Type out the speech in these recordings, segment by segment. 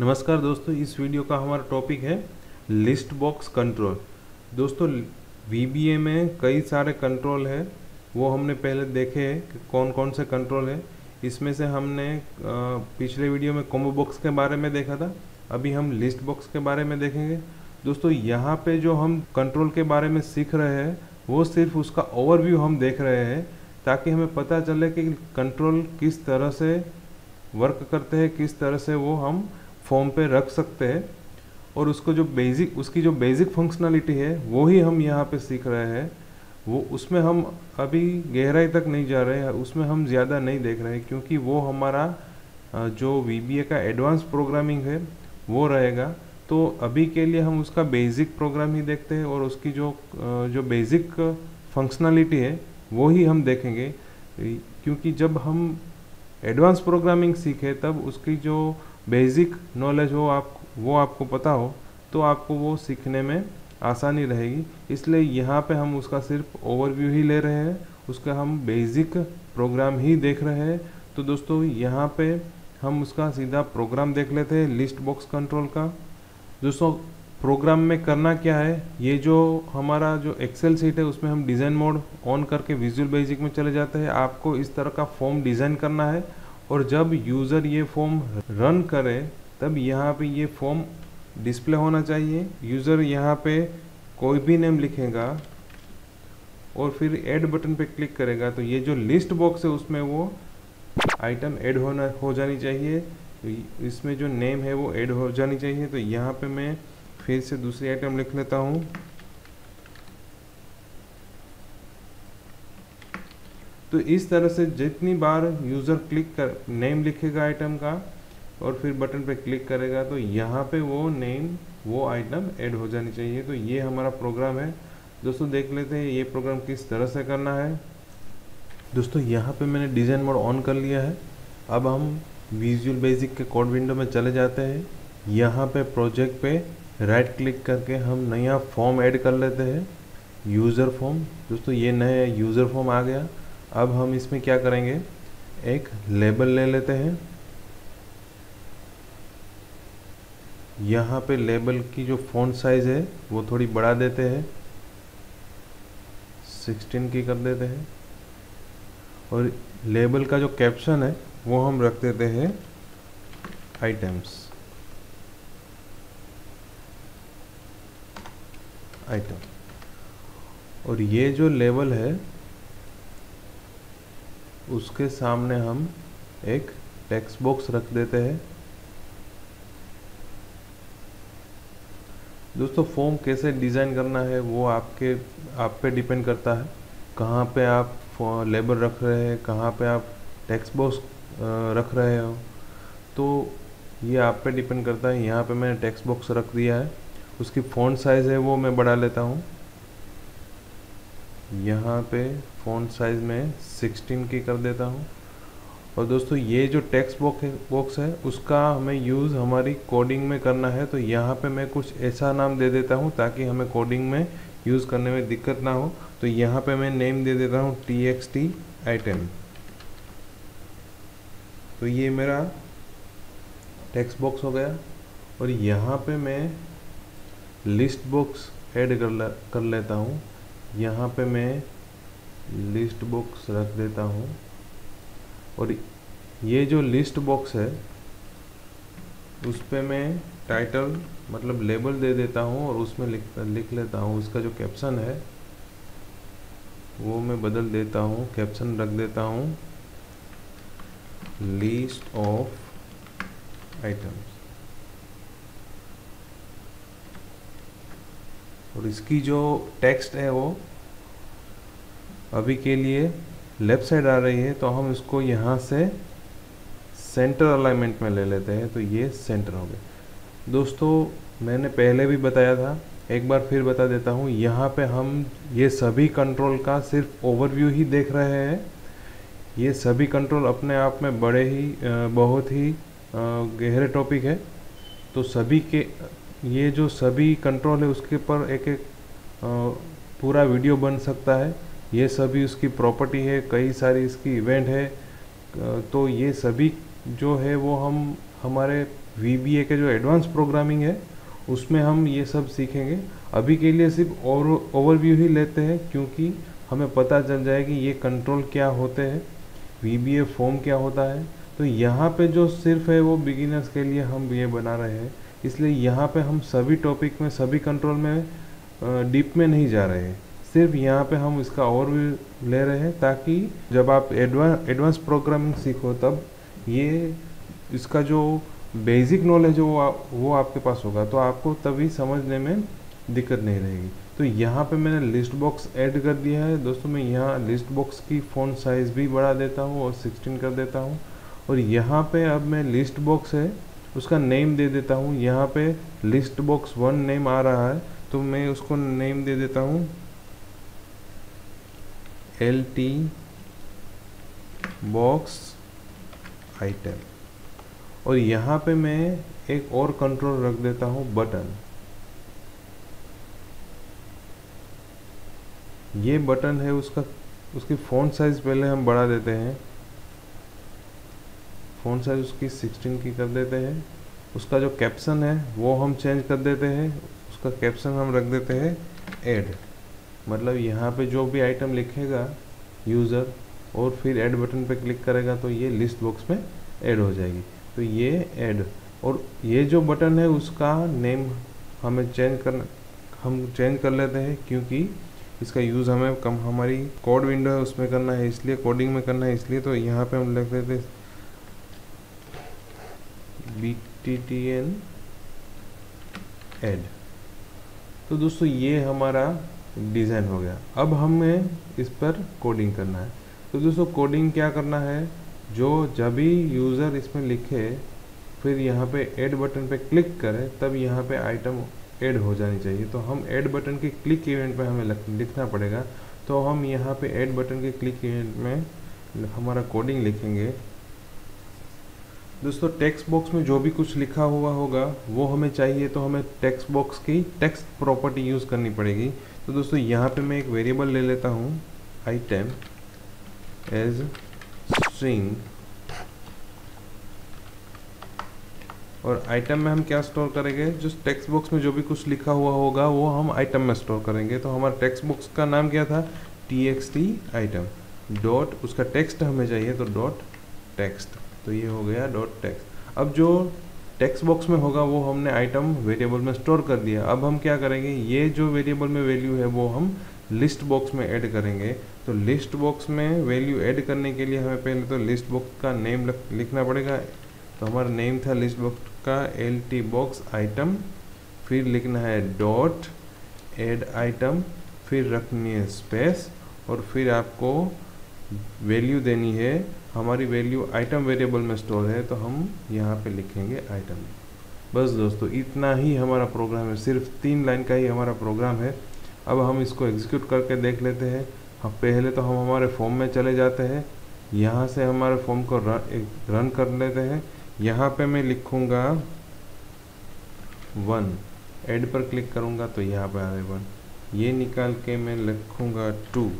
नमस्कार दोस्तों, इस वीडियो का हमारा टॉपिक है लिस्ट बॉक्स कंट्रोल दोस्तों वीबीए में कई सारे कंट्रोल है। वो हमने पहले देखे हैं कि कौन कौन से कंट्रोल है। इसमें से हमने पिछले वीडियो में कॉम्बो बॉक्स के बारे में देखा था। अभी हम लिस्ट बॉक्स के बारे में देखेंगे। दोस्तों, यहाँ पे जो हम कंट्रोल के बारे में सीख रहे हैं, वो सिर्फ़ उसका ओवरव्यू हम देख रहे हैं। ताकि हमें पता चले कि कंट्रोल किस तरह से वर्क करते हैं, किस तरह से वो हम फॉर्म पे रख सकते हैं। और उसको जो बेसिक उसकी जो बेसिक फंक्शनलिटी है, वो ही हम यहाँ पे सीख रहे हैं। वो, उसमें हम अभी गहराई तक नहीं जा रहे हैं, उसमें हम ज़्यादा नहीं देख रहे हैं, क्योंकि वो हमारा जो वीबीए का एडवांस प्रोग्रामिंग है, वो रहेगा। तो अभी के लिए हम उसका बेसिक प्रोग्राम ही देखते हैं और उसकी जो जो बेसिक फंक्शनलिटी है वो ही हम देखेंगे क्योंकि जब हम एडवांस प्रोग्रामिंग सीखे, तब उसकी जो बेसिक नॉलेज हो आप, वो आपको पता हो तो आपको वो सीखने में आसानी रहेगी। इसलिए यहाँ पे हम उसका सिर्फ़ ओवरव्यू ही ले रहे हैं, उसका हम बेसिक प्रोग्राम ही देख रहे हैं। तो दोस्तों, यहाँ पे हम उसका सीधा प्रोग्राम देख लेते हैं लिस्ट बॉक्स कंट्रोल का। दोस्तों प्रोग्राम में करना क्या है? ये जो हमारा जो एक्सेल सीट है, उसमें हम डिज़ाइन मोड ऑन करके विजुअल बेसिक में चले जाते हैं। आपको इस तरह का फॉर्म डिज़ाइन करना है और जब यूज़र ये फॉर्म रन करे, तब यहाँ पे ये फॉर्म डिस्प्ले होना चाहिए। यूज़र यहाँ पे कोई भी नेम लिखेगा और फिर ऐड बटन पे क्लिक करेगा। तो ये जो लिस्ट बॉक्स है, उसमें वो आइटम ऐड होना, हो जानी चाहिए। तो इसमें जो नेम है, वो ऐड हो जानी चाहिए। तो यहाँ पे मैं फिर से दूसरी आइटम लिख लेता हूँ। तो इस तरह से जितनी बार यूज़र क्लिक कर नेम लिखेगा आइटम का, और फिर बटन पे क्लिक करेगा तो यहाँ पे वो नेम वो आइटम ऐड हो जानी चाहिए। तो ये हमारा प्रोग्राम है। दोस्तों, देख लेते हैं ये प्रोग्राम किस तरह से करना है। दोस्तों, यहाँ पे मैंने डिज़ाइन मोड ऑन कर लिया है। अब हम विजुअल बेसिक के कोड विंडो में चले जाते हैं। यहाँ पे प्रोजेक्ट पे राइट क्लिक करके हम नया फॉर्म ऐड कर लेते हैं यूज़र फॉर्म दोस्तों, ये नया यूज़र फॉर्म आ गया। अब हम इसमें क्या करेंगे? एक लेबल ले लेते हैं। यहाँ पे लेबल की जो फॉन्ट साइज़ है, वो थोड़ी बढ़ा देते हैं। 16 की कर देते हैं। और लेबल का जो कैप्शन है, वो हम रख देते हैं आइटम्स आइटम और ये जो लेवल है, उसके सामने हम एक टेक्स्ट बॉक्स रख देते हैं। दोस्तों फॉर्म कैसे डिज़ाइन करना है, वो आपके, आप पे डिपेंड करता है। कहाँ पे आप लेबर रख रहे हैं, कहाँ पे आप टेक्स्ट बॉक्स रख रहे हो। तो ये आप पे डिपेंड करता है। यहाँ पे मैंने टेक्स्ट बॉक्स रख दिया है। उसकी फ़ॉन्ट साइज़ है वो मैं बढ़ा लेता हूँ। यहाँ पे फ़ॉन्ट साइज़ में 16 की कर देता हूँ। और दोस्तों, ये जो टेक्स्ट बॉक्स है बॉक्स है, उसका हमें यूज़ हमारी कोडिंग में करना है तो यहाँ पे मैं कुछ ऐसा नाम दे देता हूँ ताकि हमें कोडिंग में यूज़ करने में दिक्कत ना हो। तो यहाँ पे मैं नेम दे देता हूँ टी एक्स टी आइटम तो ये मेरा टेक्स्ट बॉक्स हो गया। और यहाँ पे मैं लिस्ट बॉक्स ऐड कर ले, कर लेता हूँ। यहाँ पे मैं लिस्ट बॉक्स रख देता हूँ। और ये जो लिस्ट बॉक्स है उस पर मैं टाइटल मतलब लेबल दे देता हूँ और उसमें लिख लिख लेता हूँ। उसका जो कैप्शन है वो मैं बदल देता हूँ कैप्शन रख देता हूँ। List ऑफ़ items और इसकी जो टेक्स्ट है वो अभी के लिए लेफ़्ट साइड आ रही है तो हम इसको यहाँ से सेंटर अलाइनमेंट में ले लेते हैं तो ये सेंटर हो गया। दोस्तों, मैंने पहले भी बताया था, एक बार फिर बता देता हूँ, यहाँ पे हम ये सभी कंट्रोल का सिर्फ़ ओवरव्यू ही देख रहे हैं। ये सभी कंट्रोल अपने आप में बड़े ही बहुत ही गहरे टॉपिक है। तो सभी के ये जो सभी कंट्रोल है उसके ऊपर एक एक पूरा वीडियो बन सकता है। ये सभी उसकी प्रॉपर्टी है, कई सारी इसकी इवेंट है। तो ये सभी जो है वो हम, हमारे वीबीए के जो एडवांस प्रोग्रामिंग है, उसमें हम ये सब सीखेंगे। अभी के लिए सिर्फ़ और ओवरव्यू ही लेते हैं, क्योंकि हमें पता चल जाए कि ये कंट्रोल क्या होते हैं वी बी फॉर्म क्या होता है। तो यहाँ पे जो सिर्फ़ है वो बिगिनर्स के लिए हम ये बना रहे हैं। इसलिए यहाँ पे हम सभी टॉपिक में सभी कंट्रोल में डीप में नहीं जा रहे हैं। सिर्फ़ यहाँ पे हम इसका और भी ले रहे हैं ताकि जब आप एडवांस एडवांस प्रोग्रामिंग सीखो तब ये इसका जो बेसिक नॉलेज है वो आ, वो आपके पास होगा। तो आपको तभी समझने में दिक्कत नहीं रहेगी। तो यहाँ पे मैंने लिस्ट बॉक्स ऐड कर दिया है। दोस्तों मैं यहाँ लिस्ट बॉक्स की फ़ोन साइज़ भी बढ़ा देता हूँ और 16 कर देता हूँ। और यहाँ पे अब मैं लिस्ट बॉक्स है उसका नेम दे देता हूँ। यहाँ पे लिस्ट बॉक्स वन नेम आ रहा है तो मैं उसको नेम दे देता हूँ। एल टी बॉक्स आइटम और यहाँ पे मैं एक और कंट्रोल रख देता हूँ बटन ये बटन है, उसका, उसकी फ़ॉन्ट साइज़ पहले हम बढ़ा देते हैं। फ़ॉन्ट साइज़ उसकी 16 की कर देते हैं। उसका जो कैप्शन है, वो हम चेंज कर देते हैं। उसका कैप्शन हम रख देते हैं ऐड मतलब यहाँ पे जो भी आइटम लिखेगा यूज़र और फिर ऐड बटन पे क्लिक करेगा तो ये लिस्ट बॉक्स में ऐड हो जाएगी। तो ये ऐड और ये जो बटन है, उसका नेम हमें चेंज करना, हम चेंज कर लेते हैं, क्योंकि इसका यूज़ हमें कम, हमारी कोड विंडो है, उसमें करना है, इसलिए कोडिंग में करना है, इसलिए तो यहाँ पे हम लिख देते बी एन एड तो दोस्तों, ये हमारा डिज़ाइन हो गया। अब हमें इस पर कोडिंग करना है। तो दोस्तों कोडिंग क्या करना है? जो जब भी यूज़र इसमें लिखे, फिर यहाँ पे ऐड बटन पे क्लिक करें, तब यहाँ पे आइटम ऐड हो जानी चाहिए। तो हम ऐड बटन के क्लिक इवेंट पे हमें लिखना पड़ेगा। तो हम यहाँ पे ऐड बटन के क्लिक इवेंट में हमारा कोडिंग लिखेंगे। दोस्तों टेक्स्ट बॉक्स में जो भी कुछ लिखा हुआ होगा, वो हमें चाहिए तो हमें टेक्स्ट बॉक्स की टेक्स्ट प्रॉपर्टी यूज़ करनी पड़ेगी। तो दोस्तों, यहाँ पे मैं एक वेरिएबल ले लेता हूँ आइटम एज स्ट्रिंग और आइटम में हम क्या स्टोर करेंगे? जो टेक्स्ट बॉक्स में जो भी कुछ लिखा हुआ होगा, वो हम आइटम में स्टोर करेंगे। तो हमारा टेक्स्ट बॉक्स का नाम क्या था? T x t item dot उसका टेक्स्ट हमें चाहिए तो डॉट टेक्स्ट तो ये हो गया डॉट टैक्स अब जो टेक्स्ट बॉक्स में होगा, वो हमने आइटम वेरिएबल में स्टोर कर दिया। अब हम क्या करेंगे? ये जो वेरिएबल में वैल्यू है, वो हम लिस्ट बॉक्स में ऐड करेंगे। तो लिस्ट बॉक्स में वैल्यू ऐड करने के लिए हमें पहले तो लिस्ट बॉक्स का नेम लिखना पड़ेगा। तो हमारा नेम था लिस्ट बॉक्स का एल टी बॉक्स आइटम फिर लिखना है डॉट एड आइटम फिर रखनी है स्पेस और फिर आपको वैल्यू देनी है, हमारी वैल्यू आइटम वेरिएबल में स्टोर है तो हम यहाँ पे लिखेंगे आइटम बस दोस्तों, इतना ही हमारा प्रोग्राम है, सिर्फ़ तीन लाइन का ही हमारा प्रोग्राम है। अब हम इसको एग्जीक्यूट करके देख लेते हैं। हम पहले तो हम हमारे फॉर्म में चले जाते हैं। यहाँ से हमारे फॉर्म को रन रन कर लेते हैं। यहाँ पे मैं लिखूँगा वन एड पर क्लिक करूँगा तो यहाँ पे आ रहा वन ये निकाल के मैं लिखूँगा टू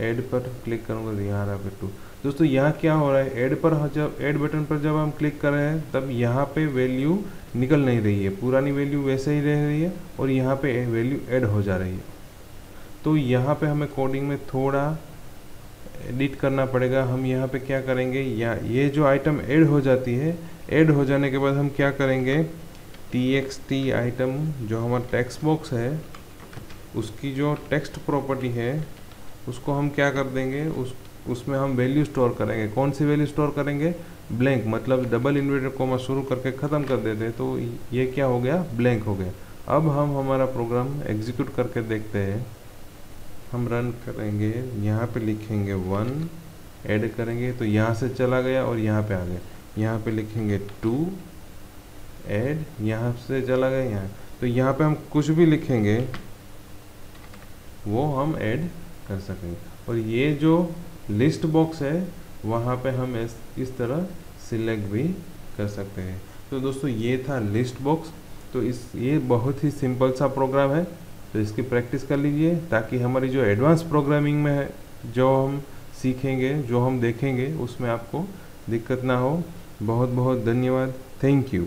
एड पर क्लिक करूँगा तो यहाँ रहा है टू दोस्तों, यहाँ क्या हो रहा है? ऐड पर जब ऐड बटन पर जब हम क्लिक कर रहे हैं, तब यहाँ पे वैल्यू निकल नहीं रही है। पुरानी वैल्यू वैसे ही रह रही है और यहाँ पे वैल्यू ऐड हो जा रही है। तो यहाँ पे हमें कोडिंग में थोड़ा एडिट करना पड़ेगा। हम यहाँ पे क्या करेंगे? या ये जो आइटम ऐड हो जाती है, ऐड हो जाने के बाद हम क्या करेंगे? टी आइटम जो हमारा टेक्स्ट बॉक्स है, उसकी जो टेक्स्ट प्रॉपर्टी है उसको हम क्या कर देंगे? उस, उसमें हम वैल्यू स्टोर करेंगे। कौन सी वैल्यू स्टोर करेंगे? ब्लैंक मतलब डबल इन्वर्टेड कोमा शुरू करके ख़त्म कर देते तो ये क्या हो गया? ब्लैंक हो गया। अब हम हमारा प्रोग्राम एग्जीक्यूट करके देखते हैं। हम रन करेंगे, यहाँ पे लिखेंगे वन ऐड करेंगे तो यहाँ से चला गया और यहाँ पे आ गया। यहाँ पे लिखेंगे टू ऐड यहाँ से चला गया, यहाँ। तो यहाँ पे हम कुछ भी लिखेंगे, वो हम ऐड कर सकें। और ये जो लिस्ट बॉक्स है वहाँ पे हम इस, इस तरह सिलेक्ट भी कर सकते हैं। तो दोस्तों ये था लिस्ट बॉक्स तो इस ये बहुत ही सिंपल सा प्रोग्राम है। तो इसकी प्रैक्टिस कर लीजिए ताकि हमारी जो एडवांस प्रोग्रामिंग में है जो हम सीखेंगे जो हम देखेंगे उसमें आपको दिक्कत ना हो। बहुत बहुत धन्यवाद। Thank you